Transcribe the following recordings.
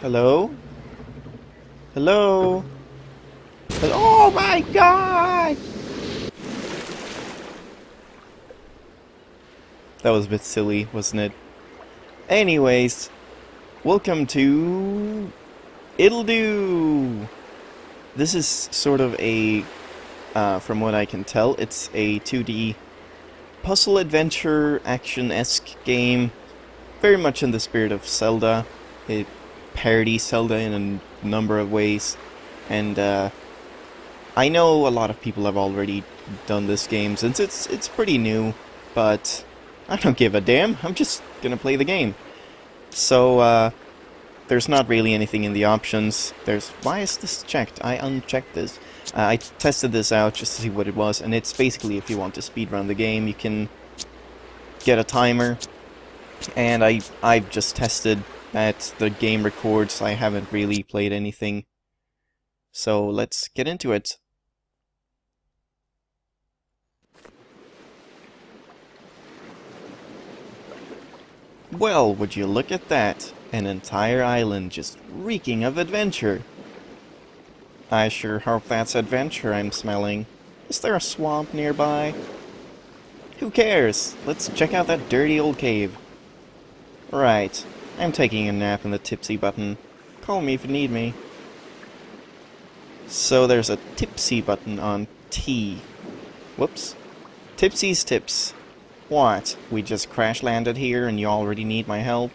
Hello? Hello? Hel- Oh my god! That was a bit silly, wasn't it? Anyways, welcome to Ittle Dew! This is sort of a, uh, from what I can tell, it's a 2D puzzle adventure action-esque game. Very much in the spirit of Zelda. It parodies Zelda in a number of ways. And uh, I know a lot of people have already done this game since it's it's pretty new, but I don't give a damn. I'm just gonna play the game. So uh, there's not really anything in the options. There's why is this checked? I unchecked this. Uh, I tested this out just to see what it was, and it's basically if you want to speedrun the game, you can get a timer. And I I've just tested that the game records. I haven't really played anything. So let's get into it. Well, would you look at that? An entire island just reeking of adventure. I sure hope that's adventure I'm smelling. Is there a swamp nearby? Who cares? Let's check out that dirty old cave. Right. I'm taking a nap in the Tippsie button. Call me if you need me. So there's a Tippsie button on T. Whoops. Tippsie's tips. What? We just crash landed here and you already need my help?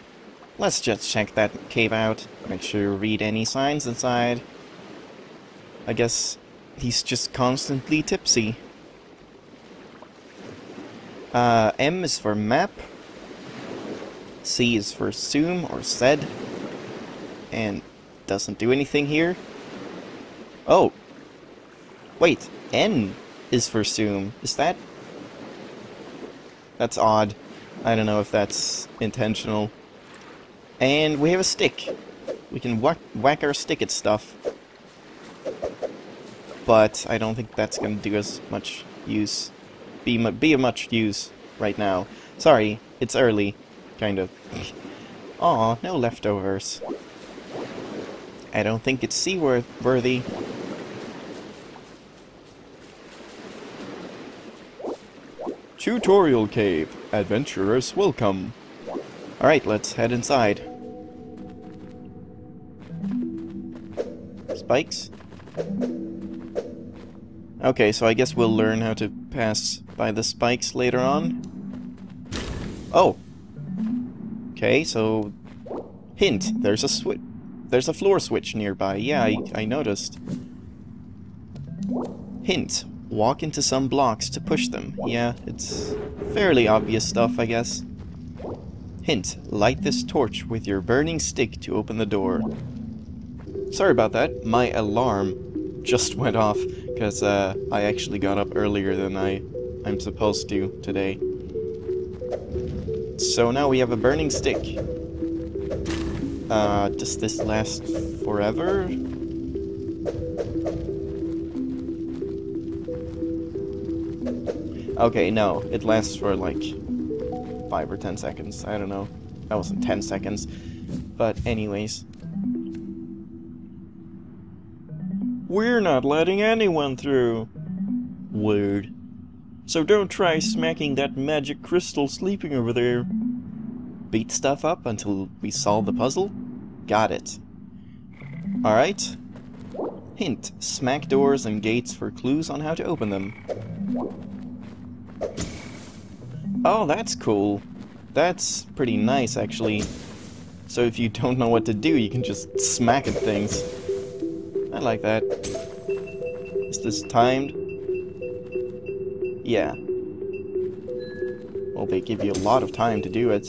Let's just check that cave out. Make sure you read any signs inside. I guess he's just constantly tipsy. Uh, M is for map. C is for zoom or said. And doesn't do anything here. Oh. Wait, N is for zoom. Is that... That's odd. I don't know if that's intentional. And we have a stick. We can whack, whack our stick at stuff. But I don't think that's going to do us much use. Be, be of much use right now. Sorry, it's early. Kind of. Aw, no leftovers. I don't think it's seaworthy. Tutorial Cave. Adventurers welcome. Alright, let's head inside. Spikes? Okay, so I guess we'll learn how to pass by the spikes later on. Oh! Okay, so... Hint, there's a switch. There's a floor switch nearby. Yeah, I, I noticed. Hint, walk into some blocks to push them. Yeah, it's fairly obvious stuff, I guess. Hint, light this torch with your burning stick to open the door. Sorry about that, my alarm just went off because uh, I actually got up earlier than I, I'm supposed to today. So now we have a burning stick. Uh, does this last forever? Okay, no, it lasts for like 5 or 10 seconds. I don't know. That wasn't 10 seconds. But anyways. We're not letting anyone through. Weird. So don't try smacking that magic crystal sleeping over there. Beat stuff up until we solve the puzzle? Got it. Alright. Hint, smack doors and gates for clues on how to open them. Oh, that's cool. That's pretty nice, actually. So if you don't know what to do, you can just smack at things. I like that. Is this timed? Yeah. Well, they give you a lot of time to do it.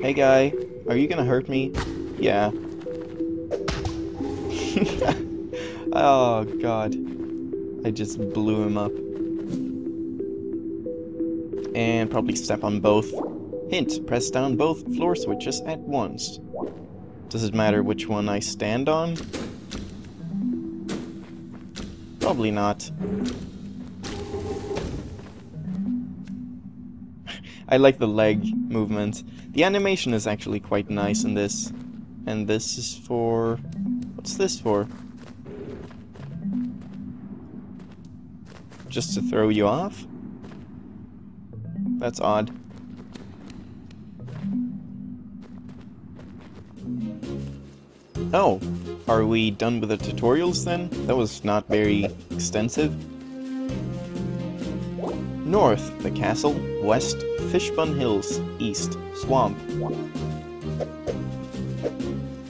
Hey guy, are you gonna hurt me? Yeah. oh god. I just blew him up. And probably step on both. Hint, press down both floor switches at once. Does it matter which one I stand on? Probably not. I like the leg movement. The animation is actually quite nice in this. And this is for... What's this for? Just to throw you off? That's odd. Oh, are we done with the tutorials then? That was not very extensive. North, the castle. West, Fishbun Hills. East, swamp.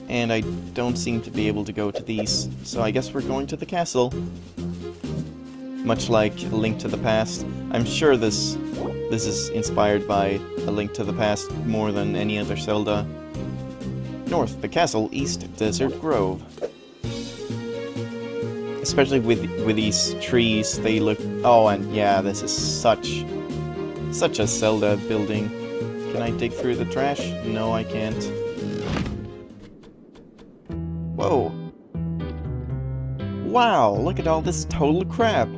And I don't seem to be able to go to these, so I guess we're going to the castle. Much like A Link to the Past. I'm sure this this is inspired by A Link to the Past more than any other Zelda. North, the castle. East, Desert Grove. Especially with with these trees, they look... Oh, and yeah, this is such... Such a Zelda building. Can I dig through the trash? No, I can't. Whoa. Wow, look at all this total crap.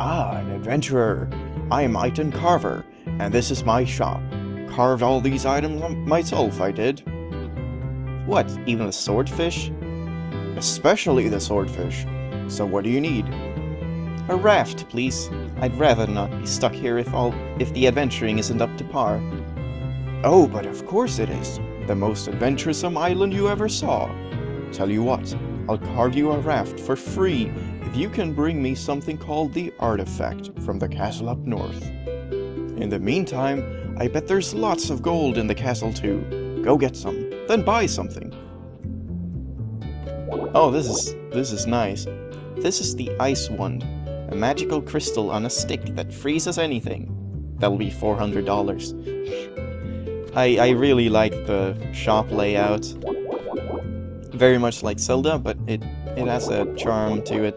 Ah, an adventurer. I am Itan Carver, and this is my shop. Carved all these items myself, I did. What, even the swordfish? Especially the swordfish. So what do you need? A raft, please. I'd rather not be stuck here if all if the adventuring isn't up to par. Oh, but of course it is. The most adventuresome island you ever saw. Tell you what, I'll carve you a raft for free if you can bring me something called the artifact from the castle up north. In the meantime, I bet there's lots of gold in the castle too. Go get some, then buy something. Oh, this is this is nice. This is the ice wand, a magical crystal on a stick that freezes anything. That'll be $400. I, I really like the shop layout. Very much like Zelda, but it, it has a charm to it.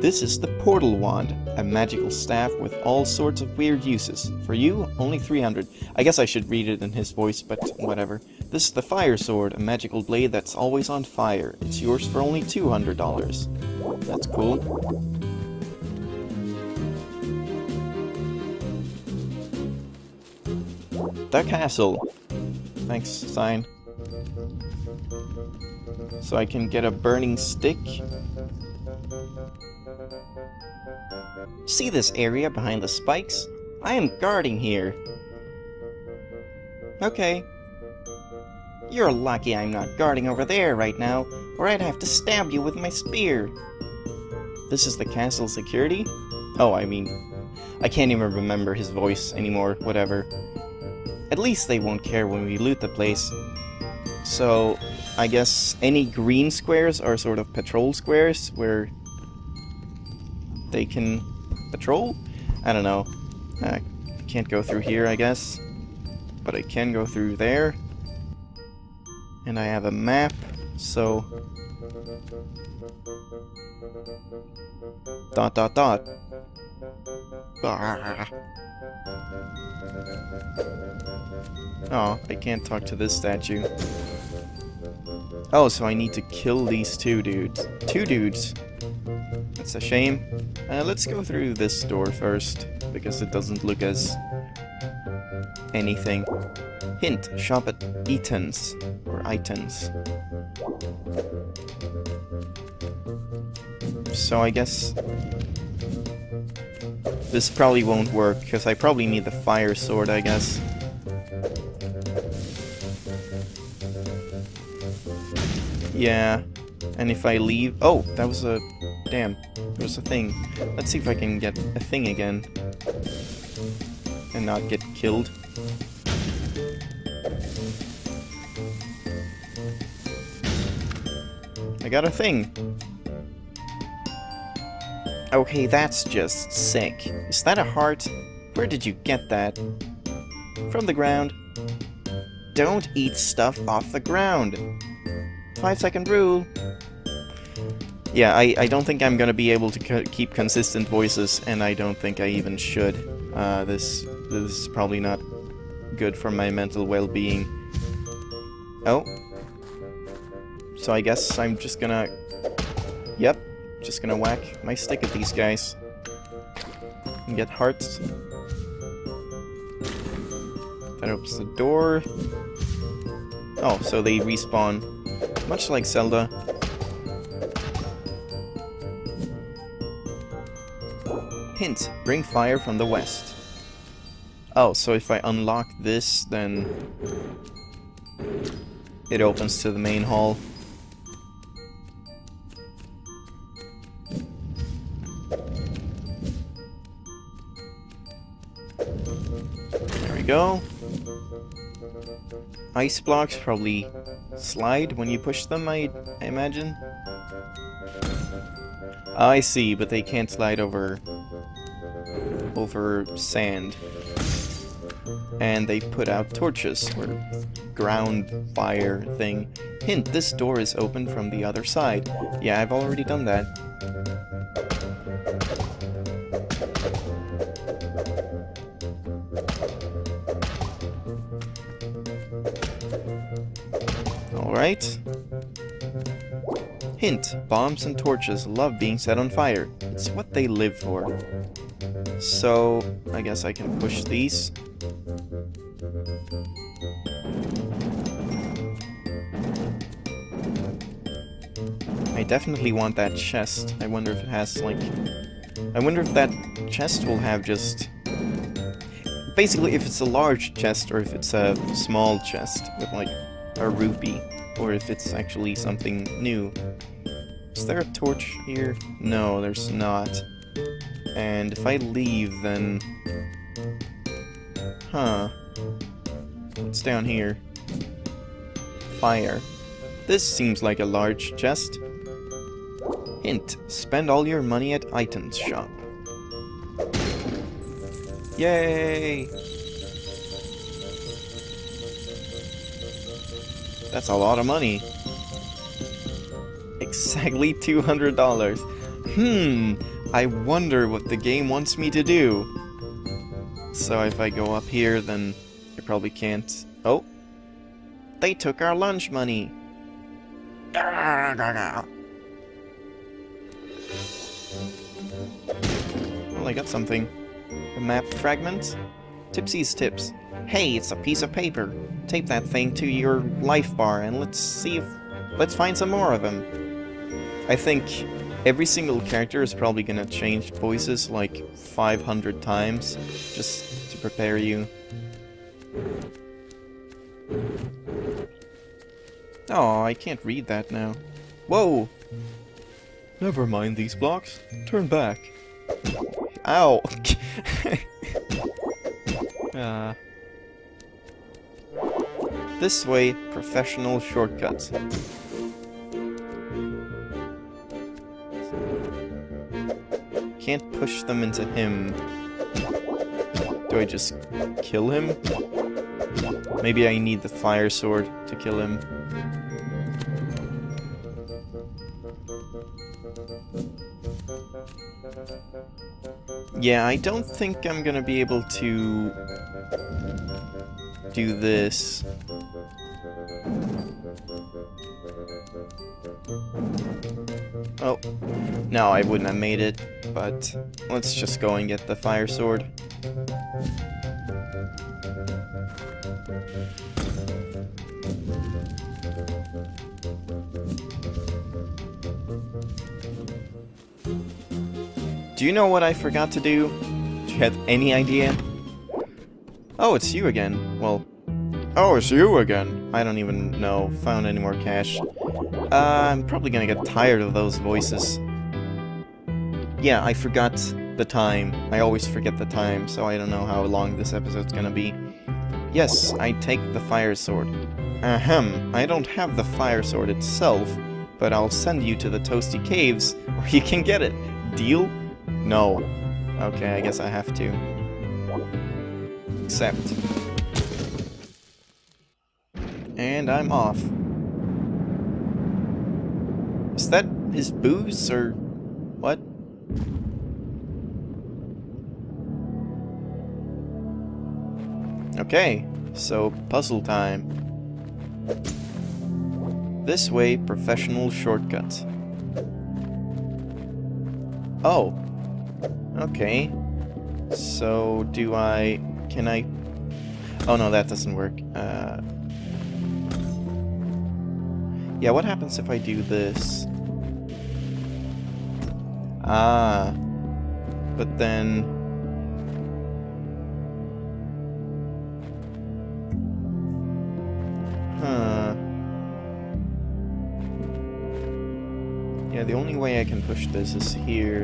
This is the Portal Wand, a magical staff with all sorts of weird uses. For you, only 300. I guess I should read it in his voice, but whatever. This is the Fire Sword, a magical blade that's always on fire. It's yours for only $200. That's cool. The castle. Thanks, sign. So I can get a burning stick. See this area behind the spikes? I am guarding here. Okay. You're lucky I'm not guarding over there right now, or I'd have to stab you with my spear. This is the castle security? Oh, I mean, I can't even remember his voice anymore, whatever. At least they won't care when we loot the place. So, I guess any green squares are sort of patrol squares, where they can patrol? I don't know. I can't go through here, I guess. But I can go through there. And I have a map, so... Dot dot dot. Ah. Oh, I can't talk to this statue. Oh, so I need to kill these two dudes. Two dudes. It's a shame. Uh, let's go through this door first, because it doesn't look as anything. Hint, shop at Eaton's, or Itons. So I guess this probably won't work, because I probably need the fire sword, I guess. Yeah, and if I leave... Oh, that was a... Damn, there's a thing. Let's see if I can get a thing again. And not get killed. I got a thing. Okay, that's just sick. Is that a heart? Where did you get that? From the ground. Don't eat stuff off the ground. Five second rule. Yeah, I, I don't think I'm gonna be able to keep consistent voices, and I don't think I even should. Uh, this, this is probably not good for my mental well-being. Oh. So I guess I'm just gonna... Yep, just gonna whack my stick at these guys. And get hearts. That opens the door. Oh, so they respawn. Much like Zelda. Hint, bring fire from the west. Oh, so if I unlock this, then it opens to the main hall. There we go. Ice blocks probably slide when you push them, I, I imagine. Ah, I see, but they can't slide over over sand. And they put out torches, or ground fire thing. Hint, this door is open from the other side. Yeah, I've already done that. Alright. Hint, bombs and torches love being set on fire. It's what they live for. So, I guess I can push these. I definitely want that chest. I wonder if it has, like... I wonder if that chest will have just... Basically, if it's a large chest or if it's a small chest with, like, a rupee. Or if it's actually something new. Is there a torch here? No, there's not. And if I leave, then... Huh. What's down here? Fire. This seems like a large chest. Hint, spend all your money at items shop. Yay! That's a lot of money. Exactly $200. Hmm, I wonder what the game wants me to do. So if I go up here, then I probably can't... Oh! They took our lunch money! Well, I got something. A map fragment? Tippsie's tips. Hey, it's a piece of paper. Tape that thing to your life bar and let's see if... Let's find some more of them. I think every single character is probably gonna change voices like 500 times just to prepare you. Oh, I can't read that now. Whoa! Never mind these blocks. Turn back. Ow! uh, this way, professional shortcuts. Can't push them into him. Do I just kill him? Maybe I need the fire sword to kill him. Yeah, I don't think I'm gonna be able to do this. Oh, no, I wouldn't have made it, but let's just go and get the fire sword. Do you know what I forgot to do? Do you have any idea? Oh, it's you again. Well, oh, it's you again. I don't even know. Found any more cash. Uh, I'm probably gonna get tired of those voices. Yeah, I forgot the time. I always forget the time, so I don't know how long this episode's gonna be. Yes, I take the fire sword. Ahem, I don't have the fire sword itself, but I'll send you to the Toasty Caves where you can get it. Deal? No. Okay, I guess I have to. Accept. And I'm off. Is that his booze, or what? Okay, so puzzle time. This way, professional shortcuts. Oh, Okay. So, do I... Can I... Oh no, that doesn't work. Uh, yeah, what happens if I do this? Ah. But then... Huh. Yeah, the only way I can push this is here.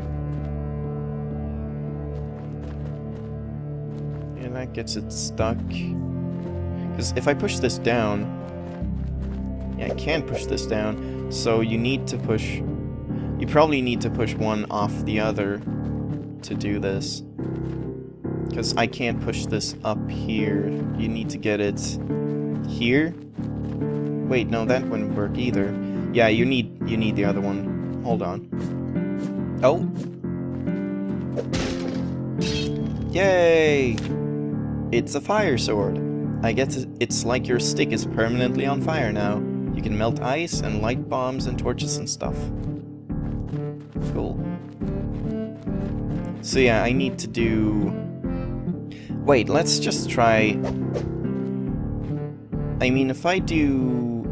And that gets it stuck. Because if I push this down... Yeah, I can't push this down. So you need to push... You probably need to push one off the other to do this. Because I can't push this up here. You need to get it here. Wait, no, that wouldn't work either. Yeah, you need you need the other one. Hold on. Oh. Yay! It's a fire sword. I guess it's like your stick is permanently on fire now. Can melt ice and light bombs and torches and stuff. Cool. So yeah, I need to do... Wait, let's just try... I mean, if I do...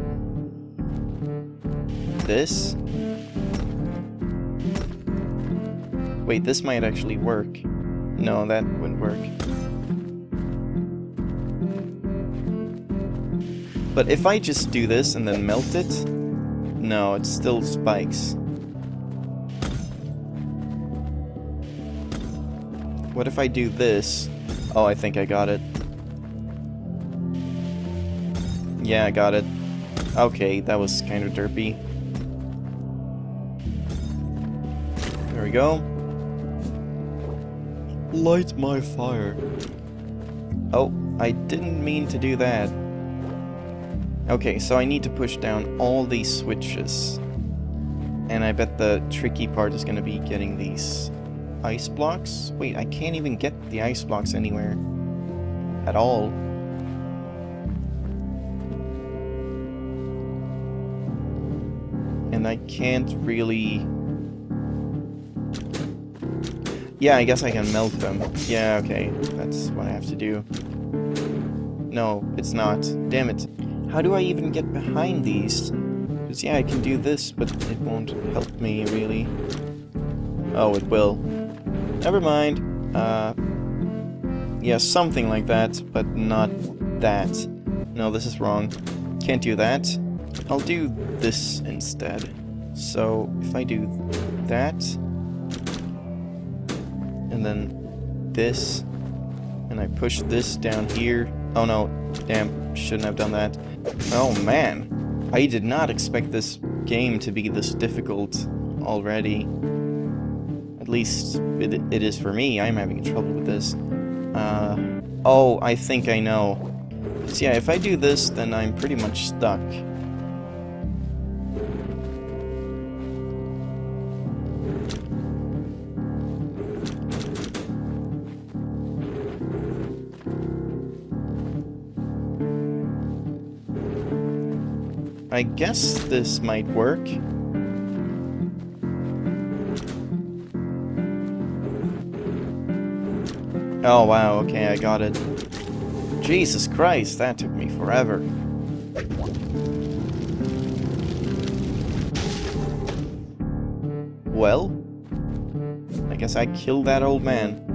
This... Wait, this might actually work. No, that wouldn't work. But if I just do this and then melt it... No, it still spikes. What if I do this? Oh, I think I got it. Yeah, I got it. Okay, that was kind of derpy. There we go. Light my fire. Oh, I didn't mean to do that. Okay, so I need to push down all these switches. And I bet the tricky part is going to be getting these ice blocks? Wait, I can't even get the ice blocks anywhere. At all. And I can't really... Yeah, I guess I can melt them. Yeah, okay. That's what I have to do. No, it's not. Damn it. How do I even get behind these? Because, yeah, I can do this, but it won't help me, really. Oh, it will. Never mind. Uh, yeah, something like that, but not that. No, this is wrong. Can't do that. I'll do this instead. So, if I do that, and then this, and I push this down here. Oh no, damn, shouldn't have done that. Oh man, I did not expect this game to be this difficult already At least it, it is for me. I'm having trouble with this. Uh, oh, I think I know. So yeah, if I do this, then I'm pretty much stuck. I guess this might work. Oh wow, okay, I got it. Jesus Christ, that took me forever. Well, I guess I killed that old man.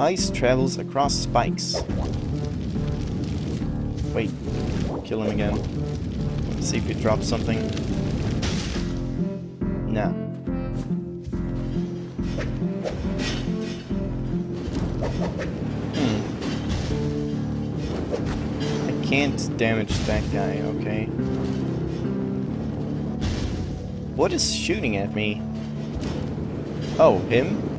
Ice travels across spikes. Wait, kill him again. Let's see if he drops something. No. Hmm. I can't damage that guy, okay. What is shooting at me? Oh, him?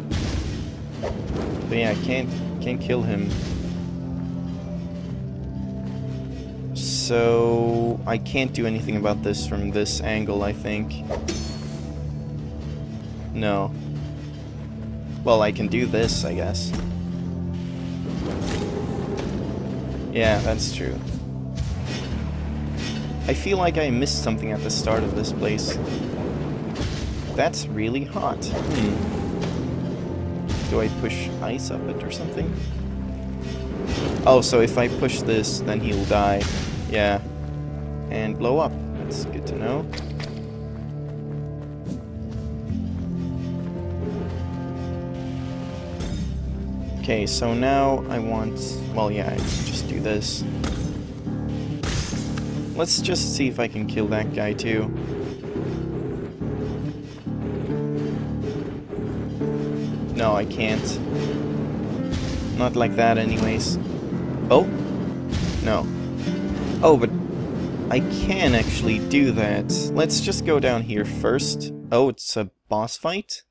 But yeah, I can't can't kill him. So I can't do anything about this from this angle, I think. No. Well, I can do this, I guess. Yeah, that's true. I feel like I missed something at the start of this place. That's really hot. Hmm. Do I push ice up it or something? Oh, so if I push this, then he'll die. Yeah. And blow up. That's good to know. Okay, so now I want... Well, yeah, I just do this. Let's just see if I can kill that guy, too. No, I can't. Not like that, anyways. Oh? No. Oh, but I can actually do that. Let's just go down here first. Oh, it's a boss fight?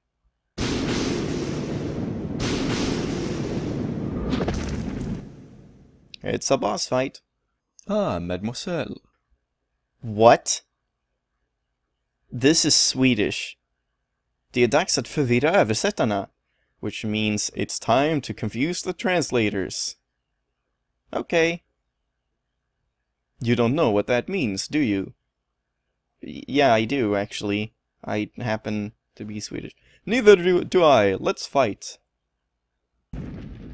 It's a boss fight. Ah, mademoiselle. What? This is Swedish. Det är dags att förvirra översättarna. Which means it's time to confuse the translators. Okay. You don't know what that means, do you? Yeah, I do, actually. I happen to be Swedish. Neither do, do I. Let's fight.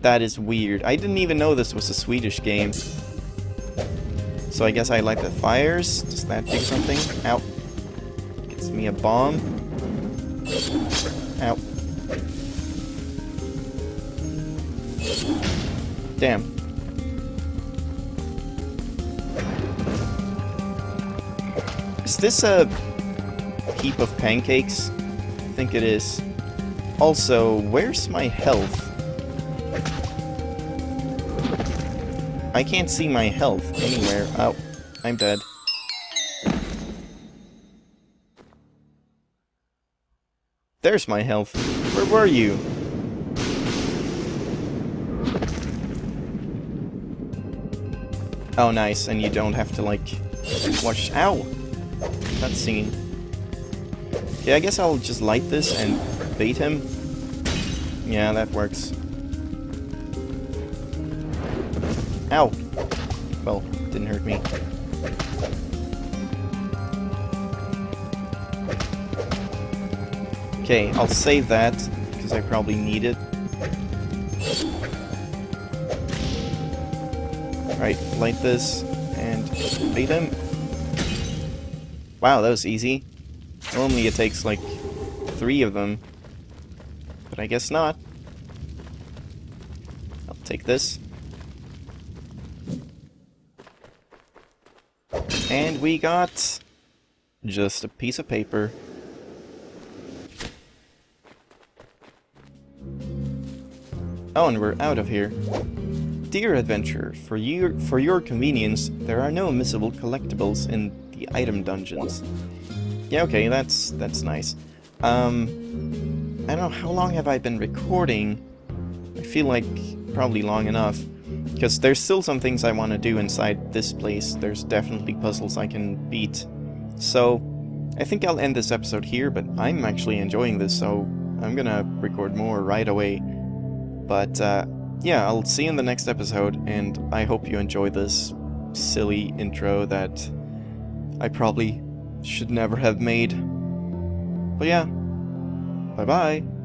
That is weird. I didn't even know this was a Swedish game. So I guess I light the fires. Does that do something? Ow. Gets me a bomb. Ow. Damn. Is this a heap of pancakes? I think it is. Also, where's my health? I can't see my health anywhere. Oh, I'm dead. There's my health. Where were you? Oh, nice, and you don't have to, like, watch- Ow! That scene. Yeah, I guess I'll just light this and bait him. Yeah, that works. Ow! Well, didn't hurt me. Okay, I'll save that, because I probably need it. Right, light this, and bait him. Wow, that was easy. Normally it takes like three of them. But I guess not. I'll take this. And we got just a piece of paper. Oh, and we're out of here. Dear adventurer, for your for your convenience, there are no missable collectibles in the item dungeons. Yeah, okay, that's that's nice. Um, I don't know how long have I been recording. I feel like probably long enough. Because there's still some things I want to do inside this place. There's definitely puzzles I can beat. So, I think I'll end this episode here, but I'm actually enjoying this, so I'm gonna record more right away. But, uh, yeah, I'll see you in the next episode, and I hope you enjoy this silly intro that I probably should never have made. But yeah, bye-bye.